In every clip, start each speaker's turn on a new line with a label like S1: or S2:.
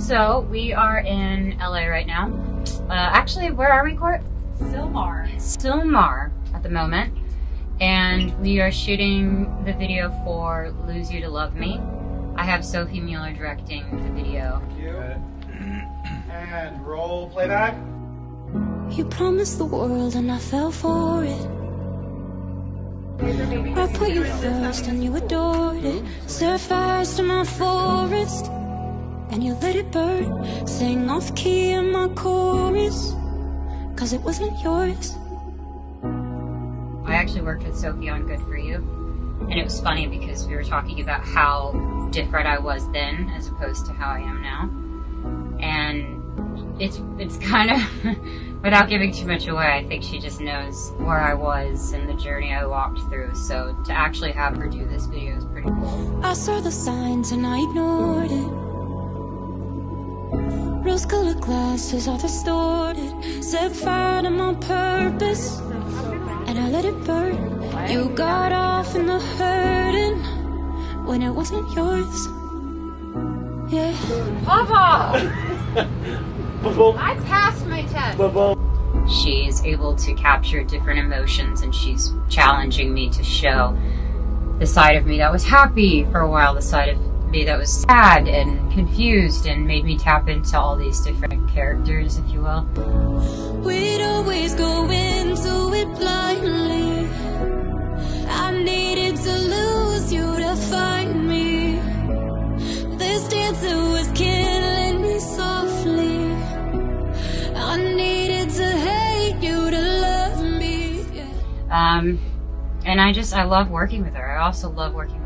S1: So we are in LA right now. Uh, actually, where are we, Court?
S2: Sylmar.
S1: Sylmar at the moment. And we are shooting the video for Lose You to Love Me. I have Sophie Muller directing the video.
S3: Thank you. And roll playback.
S4: You promised the world and I fell for it. I put you first and you adored it. Set fast to my forest and you let it burn. Sang off key in my chorus, cause it wasn't yours.
S1: I actually worked with Sophie on Good For You. And it was funny because we were talking about how different I was then as opposed to how I am now. And it's it's kind of without giving too much away, I think she just knows where I was and the journey I walked through. So to actually have her do this video is pretty cool.
S4: I saw the signs and I ignored it. Rose colored glasses are distorted. Set fire to my purpose and I let it burn. You got off in the hurting when it wasn't yours. Yeah.
S2: Papa!
S3: Ba-boom.
S2: I passed my test.
S3: Ba-boom.
S1: She's able to capture different emotions and she's challenging me to show the side of me that was happy for a while, the side of me that was sad and confused and made me tap into all these different characters, if you will.
S4: We'd always go into it blindly. I needed to lose you to find me. This dancer was killing me softly. I needed to hate you to love me.
S1: Um, and I just, I love working with her. I also love working.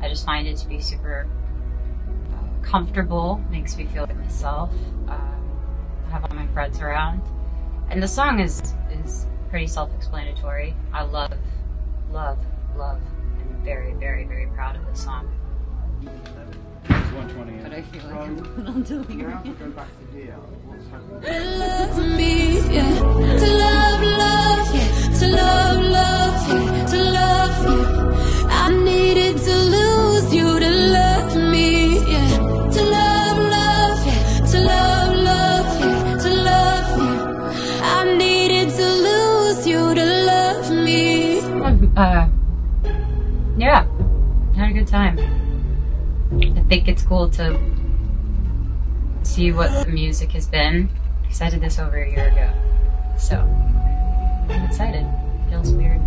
S1: I just find it to be super uh, comfortable, makes me feel like myself. Um, I have all my friends around. And the song is, is pretty self explanatory. I love, love, love. I'm very, very, very proud of this song.
S3: It's 120.
S1: But I feel like
S3: Um,
S1: I'm a little delirious. Uh, yeah, had a good time. I think it's cool to see what the music has been because I did this over a year ago. So, I'm excited. Feels weird.